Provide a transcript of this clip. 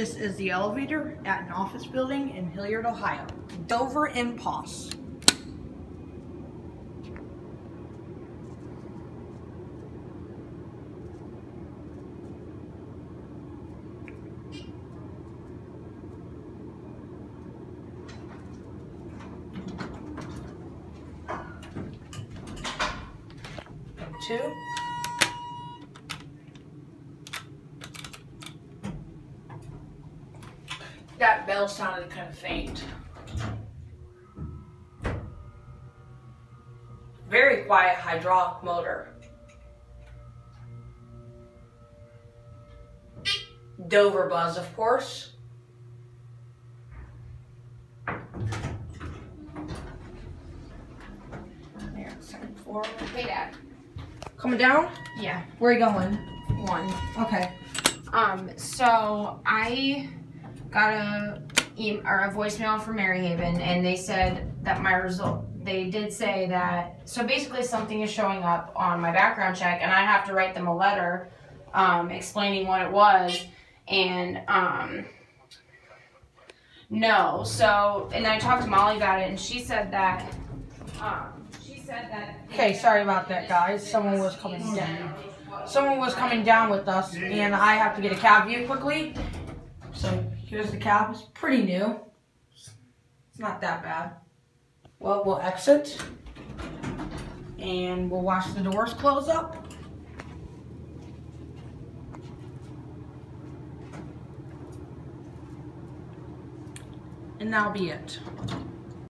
This is the elevator at an office building in Hilliard, Ohio. Dover Impulse. Two. That bell sounded kind of faint. Very quiet hydraulic motor. Dover Buzz, of course. There, second floor. Hey, Dad. Coming down? Yeah, Where are you going? one. Okay. Um, so I got a or a voicemail from Maryhaven, and they said that my result. They did say that. So basically, something is showing up on my background check, and I have to write them a letter, um, explaining what it was, and um. No, so and I talked to Molly about it, and she said that. Um, she said that. Okay, sorry about that, guys. Someone was coming down. Someone was coming down with us, and I have to get a cab view quickly. So here's the cab. It's pretty new. It's not that bad. Well, we'll exit, and we'll watch the doors close up. And that'll be it.